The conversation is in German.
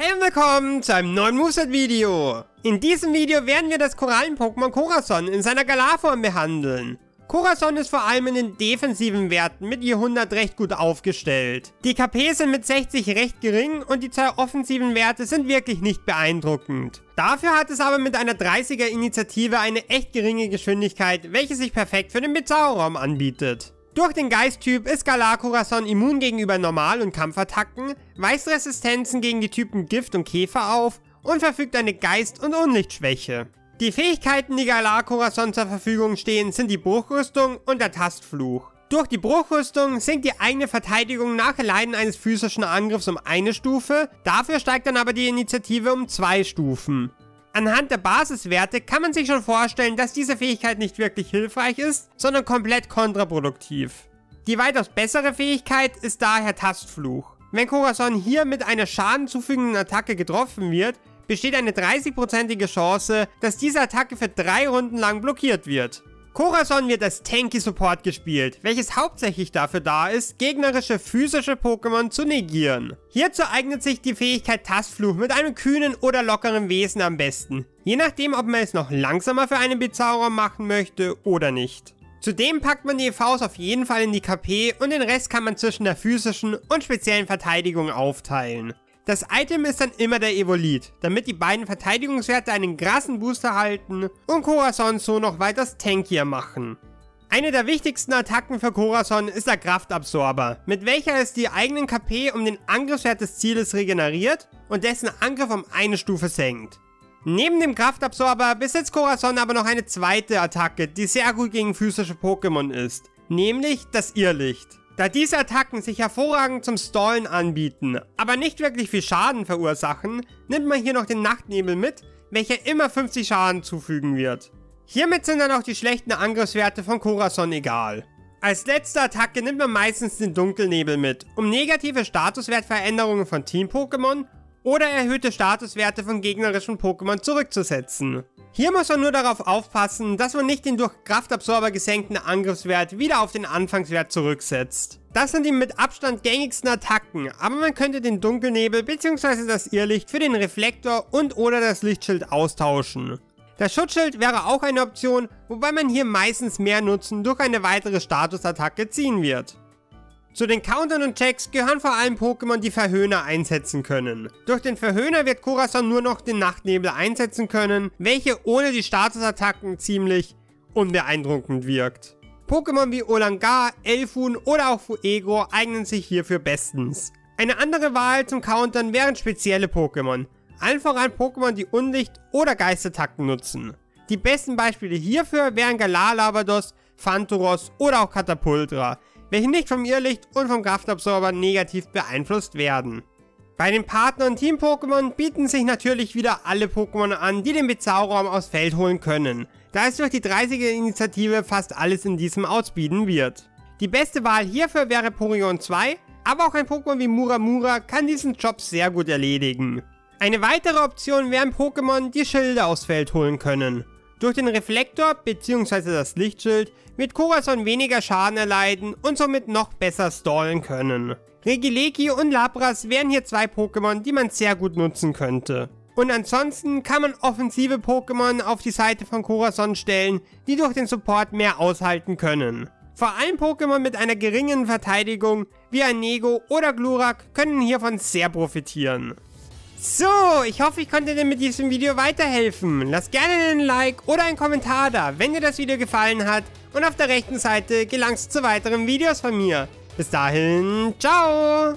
Hey und willkommen zu einem neuen Moveset-Video. In diesem Video werden wir das Korallen-Pokémon Corazon in seiner Galarform behandeln. Corazon ist vor allem in den defensiven Werten mit je 100 recht gut aufgestellt. Die KP sind mit 60 recht gering und die zwei offensiven Werte sind wirklich nicht beeindruckend. Dafür hat es aber mit einer 30er Initiative eine echt geringe Geschwindigkeit, welche sich perfekt für den Bizarro-Raum anbietet. Durch den Geisttyp ist Galar Corazon immun gegenüber Normal- und Kampfattacken, weist Resistenzen gegen die Typen Gift und Käfer auf und verfügt eine Geist- und Unlichtschwäche. Die Fähigkeiten, die Galar Corazon zur Verfügung stehen, sind die Bruchrüstung und der Tastfluch. Durch die Bruchrüstung sinkt die eigene Verteidigung nach Erleiden eines physischen Angriffs um eine Stufe, dafür steigt dann aber die Initiative um zwei Stufen. Anhand der Basiswerte kann man sich schon vorstellen, dass diese Fähigkeit nicht wirklich hilfreich ist, sondern komplett kontraproduktiv. Die weitaus bessere Fähigkeit ist daher Tastfluch. Wenn Corazon hier mit einer schadenzufügenden Attacke getroffen wird, besteht eine 30%ige Chance, dass diese Attacke für drei Runden lang blockiert wird. Corazon wird als Tanky Support gespielt, welches hauptsächlich dafür da ist, gegnerische physische Pokémon zu negieren. Hierzu eignet sich die Fähigkeit Tastfluch mit einem kühnen oder lockeren Wesen am besten, je nachdem ob man es noch langsamer für einen Bezauberer machen möchte oder nicht. Zudem packt man die EVs auf jeden Fall in die KP und den Rest kann man zwischen der physischen und speziellen Verteidigung aufteilen. Das Item ist dann immer der Evolit, damit die beiden Verteidigungswerte einen krassen Booster halten und Corazon so noch weiters tankier machen. Eine der wichtigsten Attacken für Corazon ist der Kraftabsorber, mit welcher es die eigenen KP um den Angriffswert des Zieles regeneriert und dessen Angriff um eine Stufe senkt. Neben dem Kraftabsorber besitzt Corazon aber noch eine zweite Attacke, die sehr gut gegen physische Pokémon ist, nämlich das Irrlicht. Da diese Attacken sich hervorragend zum Stallen anbieten, aber nicht wirklich viel Schaden verursachen, nimmt man hier noch den Nachtnebel mit, welcher immer 50 Schaden zufügen wird. Hiermit sind dann auch die schlechten Angriffswerte von Corazon egal. Als letzte Attacke nimmt man meistens den Dunkelnebel mit, um negative Statuswertveränderungen von Team-Pokémon oder erhöhte Statuswerte von gegnerischen Pokémon zurückzusetzen. Hier muss man nur darauf aufpassen, dass man nicht den durch Kraftabsorber gesenkten Angriffswert wieder auf den Anfangswert zurücksetzt. Das sind die mit Abstand gängigsten Attacken, aber man könnte den Dunkelnebel bzw. das Irrlicht für den Reflektor und oder das Lichtschild austauschen. Das Schutzschild wäre auch eine Option, wobei man hier meistens mehr Nutzen durch eine weitere Statusattacke ziehen wird. Zu den Countern und Checks gehören vor allem Pokémon, die Verhöhner einsetzen können. Durch den Verhöhner wird Corazon nur noch den Nachtnebel einsetzen können, welche ohne die Statusattacken ziemlich unbeeindruckend wirkt. Pokémon wie Olangar, Elfun oder auch Fuego eignen sich hierfür bestens. Eine andere Wahl zum Countern wären spezielle Pokémon. Allen voran Pokémon, die Unlicht- oder Geistattacken nutzen. Die besten Beispiele hierfür wären Galar Lavados, Phantoros oder auch Katapultra, welche nicht vom Irrlicht und vom Kraftabsorber negativ beeinflusst werden. Bei den Partner- und Team-Pokémon bieten sich natürlich wieder alle Pokémon an, die den Bezauberraum aus Feld holen können, da es durch die 30er-Initiative fast alles in diesem ausbieten wird. Die beste Wahl hierfür wäre Porion 2, aber auch ein Pokémon wie Muramura kann diesen Job sehr gut erledigen. Eine weitere Option wären Pokémon, die Schilde aus Feld holen können. Durch den Reflektor bzw. das Lichtschild wird Corazon weniger Schaden erleiden und somit noch besser stallen können. Regileki und Labras wären hier zwei Pokémon, die man sehr gut nutzen könnte. Und ansonsten kann man offensive Pokémon auf die Seite von Corazon stellen, die durch den Support mehr aushalten können. Vor allem Pokémon mit einer geringen Verteidigung, wie ein Nego oder Glurak, können hiervon sehr profitieren. So, ich hoffe, ich konnte dir mit diesem Video weiterhelfen. Lass gerne einen Like oder einen Kommentar da, wenn dir das Video gefallen hat. Und auf der rechten Seite gelangst zu weiteren Videos von mir. Bis dahin, ciao!